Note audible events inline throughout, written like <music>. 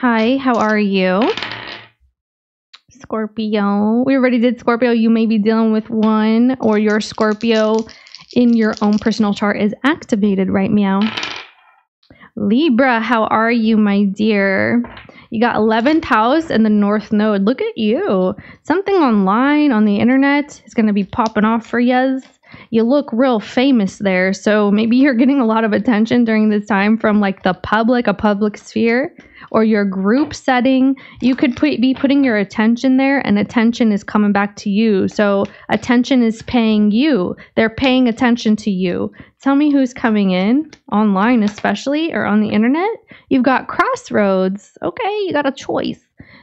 Hi, how are you? Scorpio. We already did Scorpio. You may be dealing with one, or your Scorpio in your own personal chart is activated, right? Meow. Libra, how are you, my dear? You got 11th house and the North Node. Look at you. Something online on the internet is going to be popping off for you. You look real famous there. So maybe you're getting a lot of attention during this time from like the public, a public sphere or your group setting, you could put, be putting your attention there and attention is coming back to you. So attention is paying you. They're paying attention to you. Tell me who's coming in online, especially or on the internet. You've got crossroads. Okay, you got a choice.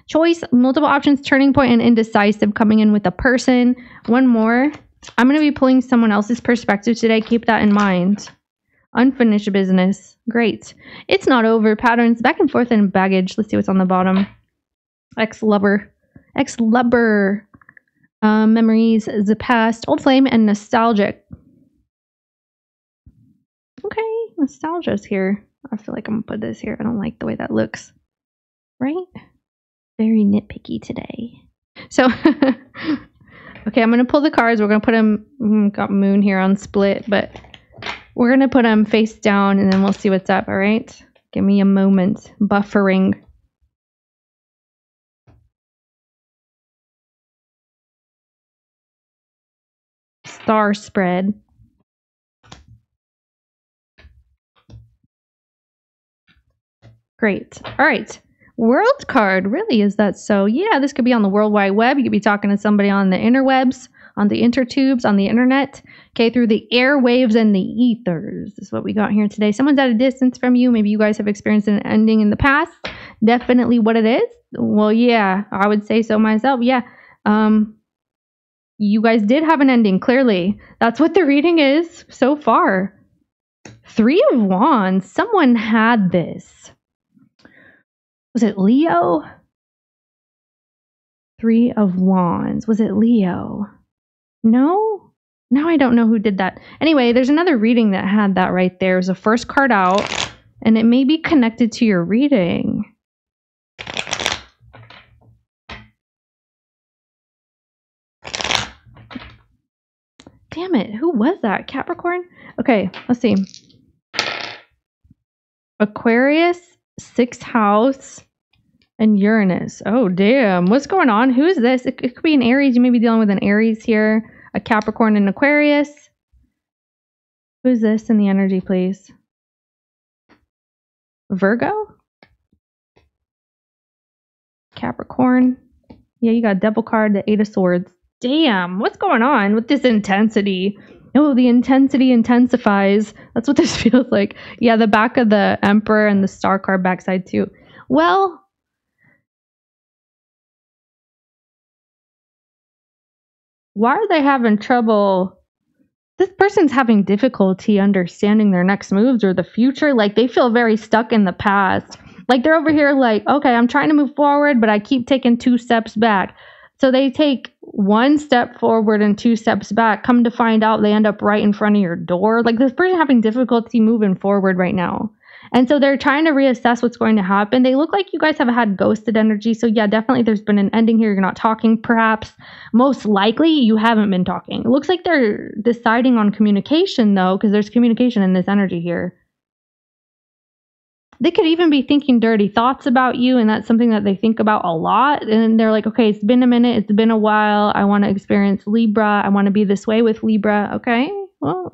Choice, multiple options, turning point, and indecisive coming in with a person. One more. I'm going to be pulling someone else's perspective today. Keep that in mind. Unfinished business. Great. It's not over. Patterns back and forth and baggage. Let's see what's on the bottom. Ex lover. Ex lover. Um, memories, the past, old flame, and nostalgic. Okay, nostalgia's here. I feel like I'm gonna put this here. I don't like the way that looks. Right? Very nitpicky today. So, <laughs> okay, I'm gonna pull the cards. We're gonna put them. Mm, got Moon here on split, but we're to put them face down and then we'll see what's up, all right? Give me a moment. Buffering. Star spread. Great. All right. World card. Really? Is that so? Yeah, this could be on the World Wide Web. You could be talking to somebody on the interwebs on the intertubes, on the internet, okay, through the airwaves and the ethers. Is what we got here today. Someone's at a distance from you. Maybe you guys have experienced an ending in the past. Definitely what it is. Well, yeah, I would say so myself. Yeah. Um, you guys did have an ending, clearly. That's what the reading is so far. Three of Wands. Someone had this. Was it Leo? Three of Wands. Was it Leo? No? Now I don't know who did that. Anyway, there's another reading that had that right there. It was the first card out, and it may be connected to your reading. Damn it, who was that? Capricorn? Okay, let's see. Aquarius, sixth house, and Uranus. Oh, damn. What's going on? Who is this? It, it could be an Aries. You may be dealing with an Aries here a Capricorn and Aquarius. Who's this in the energy, please? Virgo? Capricorn. Yeah, you got Devil card, the Eight of Swords. Damn, what's going on with this intensity? Oh, the intensity intensifies. That's what <laughs> this feels like. Yeah, the back of the Emperor and the Star card backside too. Well, why are they having trouble? This person's having difficulty understanding their next moves or the future. Like they feel very stuck in the past. Like they're over here, like, okay, I'm trying to move forward, but I keep taking two steps back. So they take one step forward and two steps back. Come to find out, they end up right in front of your door. Like this person having difficulty moving forward right now. And so they're trying to reassess what's going to happen. They look like you guys have had ghosted energy. So, yeah, definitely there's been an ending here. You're not talking, perhaps. Most likely, you haven't been talking. It looks like they're deciding on communication, though, because there's communication in this energy here. They could even be thinking dirty thoughts about you, and that's something that they think about a lot. And they're like, okay, it's been a minute, it's been a while. I want to experience Libra. I want to be this way with Libra. Okay, well,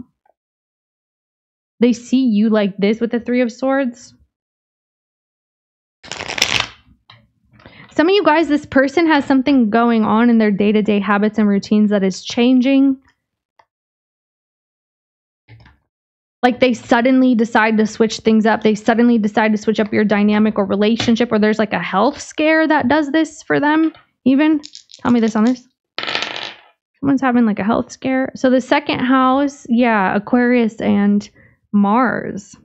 they see you like this with the Three of Swords. Some of you guys, this person has something going on in their day to day habits and routines that is changing. Like they suddenly decide to switch things up. They suddenly decide to switch up your dynamic or relationship, or there's like a health scare that does this for them, even. Tell me this on this. Someone's having like a health scare. So the second house, yeah, Aquarius and Mars.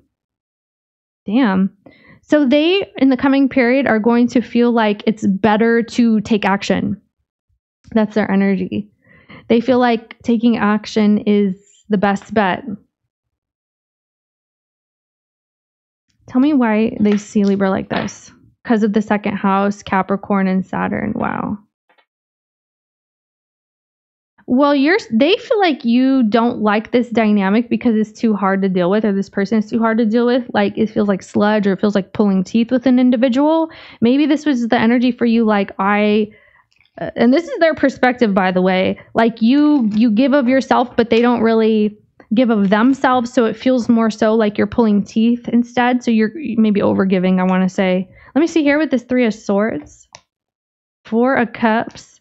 Damn. So they, in the coming period, are going to feel like it's better to take action. That's their energy. They feel like taking action is the best bet. Tell me why they see Libra like this. because of the second house, Capricorn and Saturn. Wow. Well, you're they feel like you don't like this dynamic because it's too hard to deal with or this person is too hard to deal with. Like it feels like sludge or it feels like pulling teeth with an individual. Maybe this was the energy for you like I uh, and this is their perspective by the way. Like you you give of yourself but they don't really give of themselves so it feels more so like you're pulling teeth instead. So you're maybe overgiving, I want to say. Let me see here with this 3 of swords. 4 of cups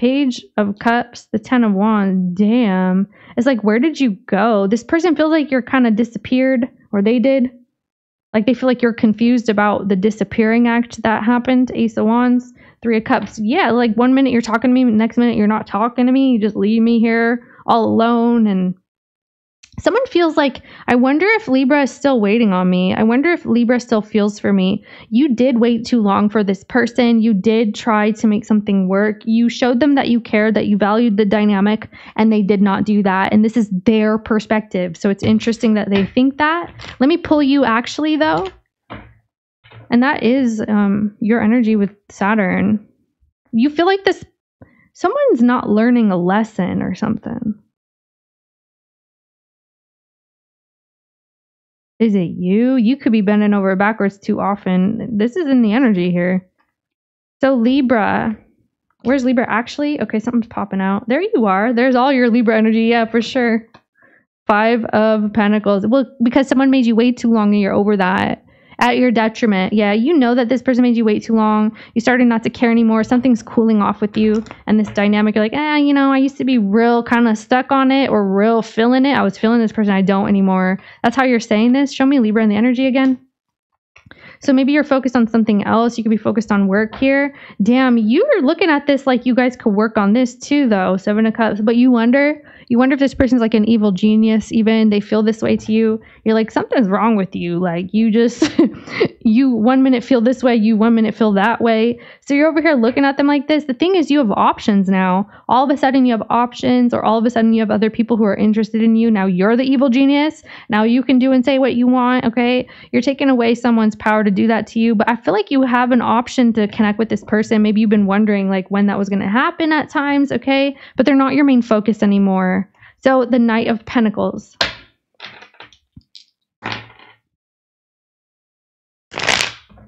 Page of Cups, the Ten of Wands. Damn. It's like, where did you go? This person feels like you're kind of disappeared, or they did. Like they feel like you're confused about the disappearing act that happened. Ace of Wands, Three of Cups. Yeah, like one minute you're talking to me, next minute you're not talking to me. You just leave me here all alone and Someone feels like, I wonder if Libra is still waiting on me. I wonder if Libra still feels for me. You did wait too long for this person. You did try to make something work. You showed them that you cared, that you valued the dynamic, and they did not do that. And this is their perspective. So it's interesting that they think that. Let me pull you actually, though. And that is um, your energy with Saturn. You feel like this, someone's not learning a lesson or something. Is it you? You could be bending over backwards too often. This is in the energy here. So Libra. Where's Libra actually? Okay, something's popping out. There you are. There's all your Libra energy. Yeah, for sure. Five of Pentacles. Well, because someone made you wait too long and you're over that at your detriment. Yeah, you know that this person made you wait too long. You started not to care anymore. Something's cooling off with you. And this dynamic, you're like, eh, you know, I used to be real kind of stuck on it or real feeling it. I was feeling this person. I don't anymore. That's how you're saying this. Show me Libra and the energy again. So maybe you're focused on something else. You could be focused on work here. Damn, you're looking at this like you guys could work on this too, though. Seven of Cups. But you wonder, you wonder if this person's like an evil genius, even. They feel this way to you. You're like, something's wrong with you. Like, you just, <laughs> you one minute feel this way, you one minute feel that way. So you're over here looking at them like this. The thing is, you have options now. All of a sudden, you have options, or all of a sudden, you have other people who are interested in you. Now you're the evil genius. Now you can do and say what you want. Okay. You're taking away someone's power to do that to you. But I feel like you have an option to connect with this person. Maybe you've been wondering like when that was going to happen at times. Okay. But they're not your main focus anymore. So the Knight of Pentacles.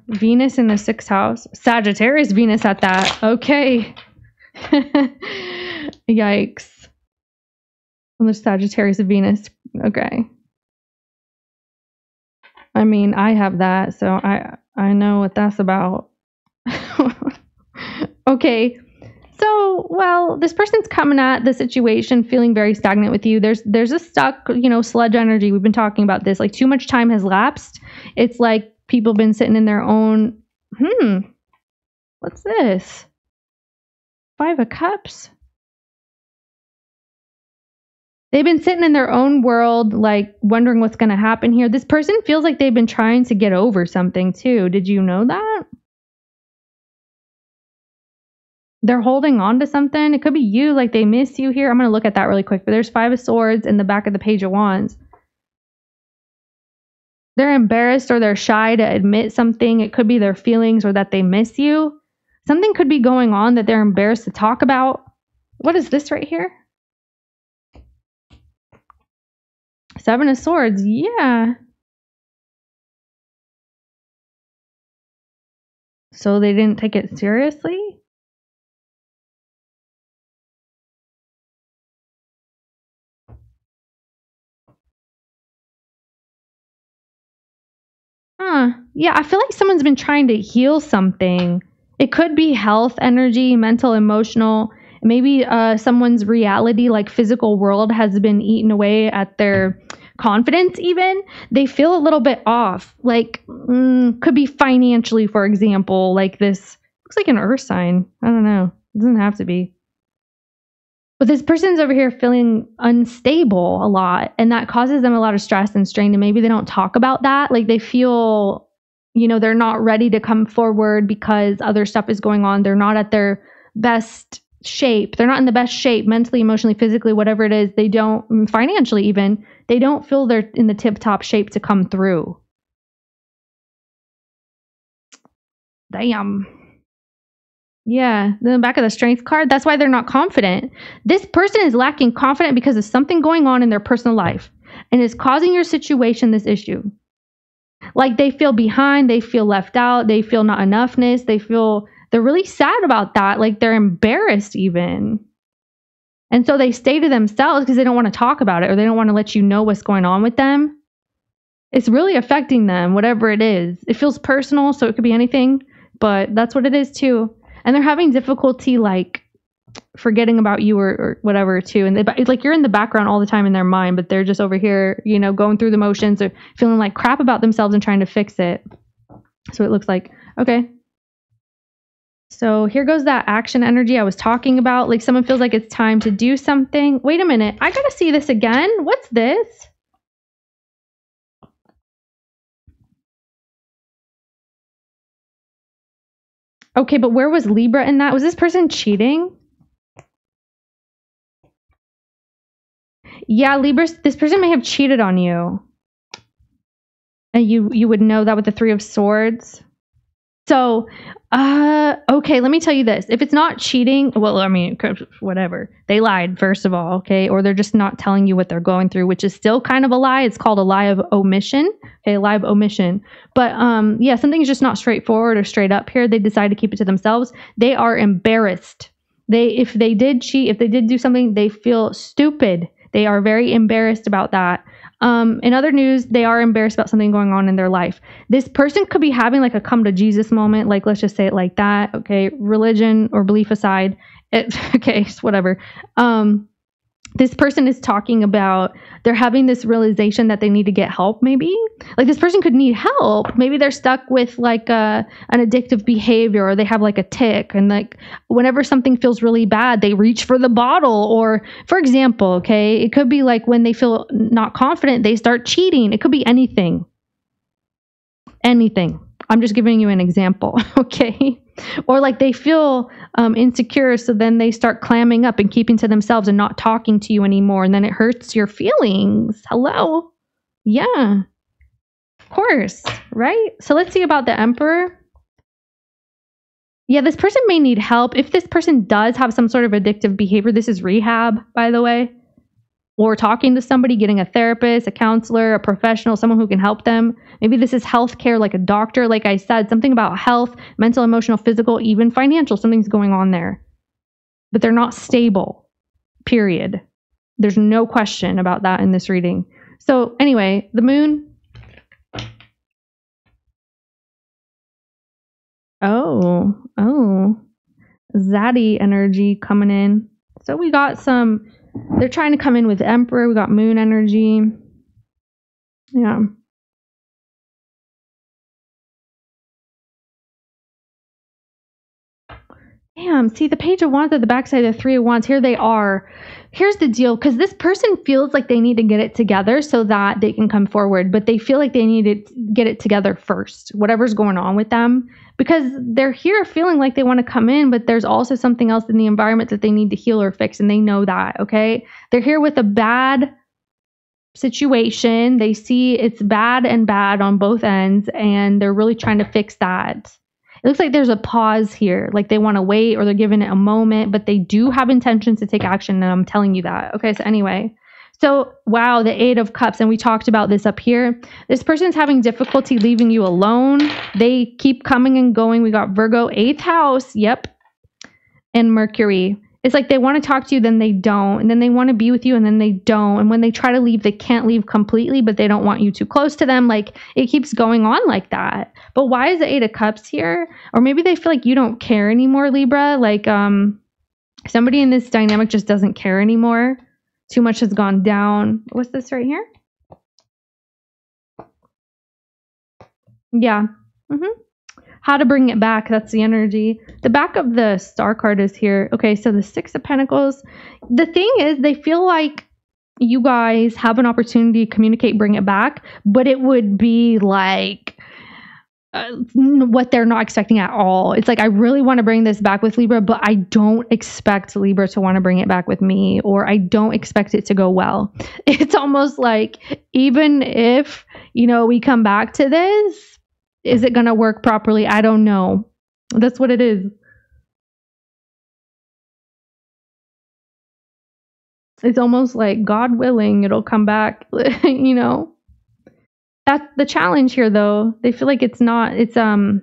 Venus in the sixth house. Sagittarius Venus at that. Okay. <laughs> Yikes. And there's Sagittarius Venus. Okay. I mean, I have that, so I I know what that's about. <laughs> okay. So, well, this person's coming at the situation feeling very stagnant with you. There's there's a stuck, you know, sludge energy. We've been talking about this. Like too much time has lapsed. It's like people been sitting in their own hmm. What's this? Five of cups. They've been sitting in their own world, like wondering what's going to happen here. This person feels like they've been trying to get over something too. Did you know that? They're holding on to something. It could be you, like they miss you here. I'm going to look at that really quick. But there's Five of Swords in the back of the Page of Wands. They're embarrassed or they're shy to admit something. It could be their feelings or that they miss you. Something could be going on that they're embarrassed to talk about. What is this right here? Seven of Swords. Yeah. So they didn't take it seriously? Yeah, I feel like someone's been trying to heal something. It could be health, energy, mental, emotional. Maybe uh, someone's reality, like physical world, has been eaten away at their confidence, even. They feel a little bit off. Like, mm, could be financially, for example. Like this looks like an earth sign. I don't know. It doesn't have to be. But this person's over here feeling unstable a lot, and that causes them a lot of stress and strain. And maybe they don't talk about that. Like they feel, you know, they're not ready to come forward because other stuff is going on. They're not at their best shape. They're not in the best shape mentally, emotionally, physically, whatever it is. They don't, financially even, they don't feel they're in the tip top shape to come through. Damn. Yeah, the back of the strength card. That's why they're not confident. This person is lacking confidence because of something going on in their personal life and is causing your situation this issue. Like they feel behind, they feel left out, they feel not enoughness, they feel they're really sad about that. Like they're embarrassed even. And so they stay to themselves because they don't want to talk about it or they don't want to let you know what's going on with them. It's really affecting them, whatever it is. It feels personal, so it could be anything, but that's what it is too and they're having difficulty like forgetting about you or, or whatever too and they, it's like you're in the background all the time in their mind but they're just over here you know going through the motions or feeling like crap about themselves and trying to fix it so it looks like okay so here goes that action energy I was talking about. Like someone feels like it's time to do something. Wait a minute. I got to see this again. What's this? Okay, but where was Libra in that? Was this person cheating? Yeah, Libra, this person may have cheated on you. And you you would know that with the 3 of swords. So, uh, okay, let me tell you this. If it's not cheating, well, I mean, whatever. They lied, first of all, okay? Or they're just not telling you what they're going through, which is still kind of a lie. It's called a lie of omission, okay? A Lie of omission. But um, yeah, something's just not straightforward or straight up here. They decide to keep it to themselves. They are embarrassed. They, if they did cheat, if they did do something, they feel stupid. They are very embarrassed about that. Um, in other news, they are embarrassed about something going on in their life. This person could be having like a come to Jesus moment, like let's just say it like that. Okay, religion or belief aside, it, <laughs> okay, whatever. Um, this person is talking about they're having this realization that they need to get help maybe? Like this person could need help. Maybe they're stuck with like a, an addictive behavior or they have like a tic and like whenever something feels really bad they reach for the bottle or for example okay it could be like when they feel not confident they start cheating. It could be anything. Anything. I'm just giving you an example <laughs> okay or like they feel um, insecure so then they start clamming up and keeping to themselves and not talking to you anymore and then it hurts your feelings. Hello? Yeah. Of course right? So let's see about the emperor. Yeah this person may need help. If this person does have some sort of addictive behavior this is rehab by the way or talking to somebody, getting a therapist, a counselor, a professional, someone who can help them. Maybe this is healthcare, like a doctor, like I said, something about health, mental, emotional, physical, even financial. Something's going on there. But they're not stable, period. There's no question about that in this reading. So, anyway, the moon. Oh, oh. Zaddy energy coming in. So, we got some they're trying to come in with Emperor. We got Moon energy. Yeah. Damn, see the page of wands at the backside of the three of wands. Here they are. Here's the deal because this person feels like they need to get it together so that they can come forward, but they feel like they need to get it together first, whatever's going on with them because they're here feeling like they want to come in, but there's also something else in the environment that they need to heal or fix, and they know that, okay? They're here with a bad situation. They see it's bad and bad on both ends, and they're really trying to fix that. It looks like there's a pause here, like they want to wait or they're giving it a moment, but they do have intentions to take action, and I'm telling you that. Okay, so anyway, so, wow, the Eight of Cups, and we talked about this up here. This person's having difficulty leaving you alone. They keep coming and going. We got Virgo, eighth house, yep, and Mercury. It's like they want to talk to you, then they don't. And then they want to be with you, and then they don't. And when they try to leave, they can't leave completely, but they don't want you too close to them. Like it keeps going on like that. But why is the Eight of Cups here? Or maybe they feel like you don't care anymore, Libra. Like, um, somebody in this dynamic just doesn't care anymore too much has gone down. What's this right here? Yeah. Mm-hmm. How to bring it back. That's the energy. The back of the star card is here. Okay, so the Six of Pentacles. The thing is, they feel like you guys have an opportunity to communicate, bring it back, but it would be like uh, what they're not expecting at all. It's like I really want to bring this back with Libra, but I don't expect Libra to want to bring it back with me, or I don't expect it to go well. <laughs> It's almost like even if you know we come back to this, is it going to work properly? I don't know. That's what it is. It's almost like God willing, it'll come back, <laughs> you know. That's the challenge here though. They feel like it's not it's um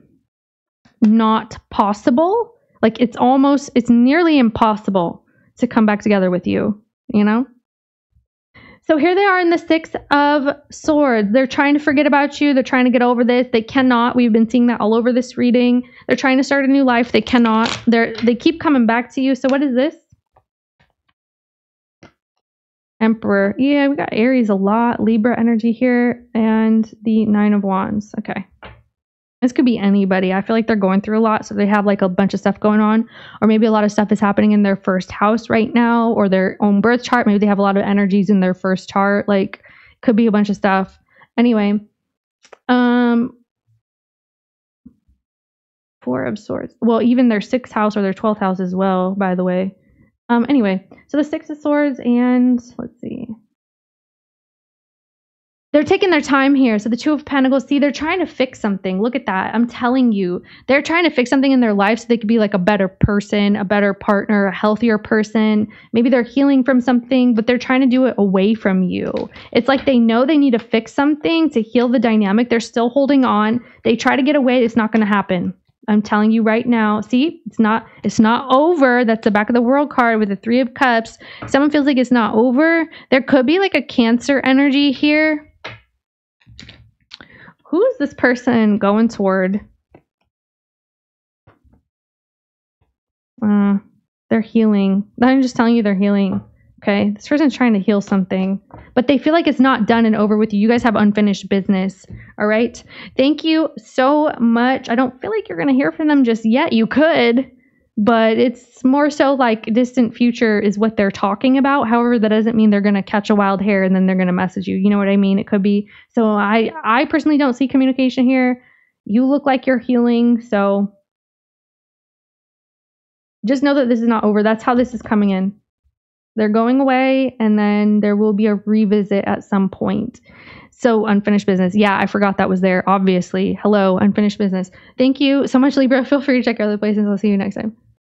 not possible. Like it's almost it's nearly impossible to come back together with you, you know? So here they are in the Six of Swords. They're trying to forget about you. They're trying to get over this. They cannot. We've been seeing that all over this reading. They're trying to start a new life. They cannot. They're they keep coming back to you. So what is this? Emperor. Yeah, we got Aries a lot, Libra energy here, and the Nine of Wands. Okay. This could be anybody. I feel like they're going through a lot, so they have like a bunch of stuff going on, or maybe a lot of stuff is happening in their first house right now, or their own birth chart. Maybe they have a lot of energies in their first chart. Like, could be a bunch of stuff. Anyway, um, Four of Swords. Well, even their sixth house or their twelfth house as well. By the way, um, anyway, so the Six of Swords and let's see. They're taking their time here. So the Two of Pentacles, see, they're trying to fix something. Look at that. I'm telling you, they're trying to fix something in their life so they could be like a better person, a better partner, a healthier person. Maybe they're healing from something, but they're trying to do it away from you. It's like they know they need to fix something to heal the dynamic. They're still holding on. They try to get away. It's not going to happen. I'm telling you right now. See, it's not it's not over. That's the back of the world card with the 3 of cups. Someone feels like it's not over. There could be like a cancer energy here. Who is this person going toward? Uh, they're healing. I'm just telling you they're healing. Okay. This person's trying to heal something, but they feel like it's not done and over with you. You guys have unfinished business. All right. Thank you so much. I don't feel like you're going to hear from them just yet. You could, but it's more so like distant future is what they're talking about. However, that doesn't mean they're going to catch a wild hair and then they're going to message you. You know what I mean? It could be. So I, I personally don't see communication here. You look like you're healing. So just know that this is not over. That's how this is coming in. They're going away, and then there will be a revisit at some point. So, unfinished business. Yeah, I forgot that was there, obviously. Hello, unfinished business. Thank you so much, Libra. <laughs> Feel free to check out other places. I'll see you next time.